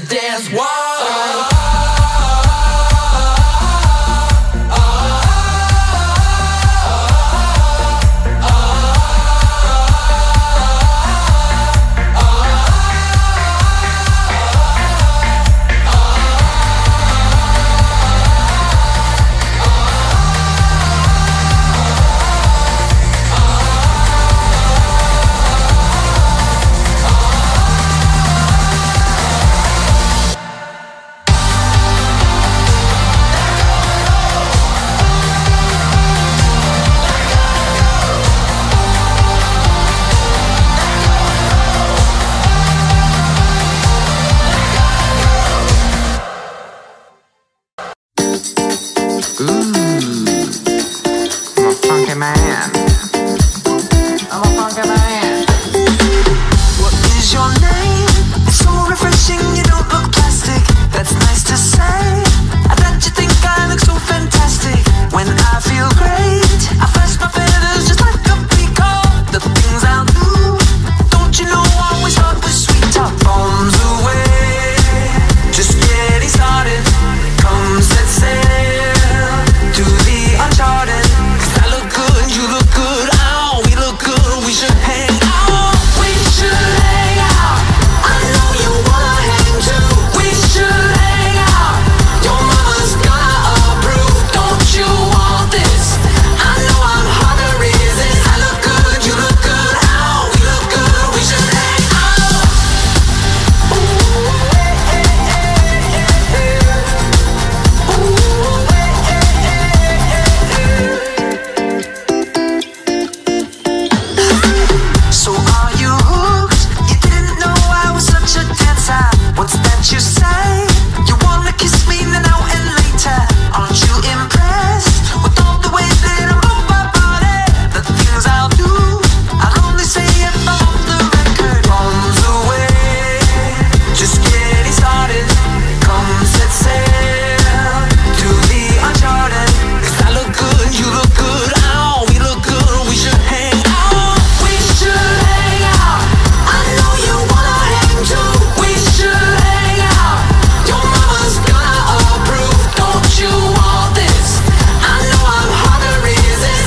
dance. Why? Ooh, I'm a funky man.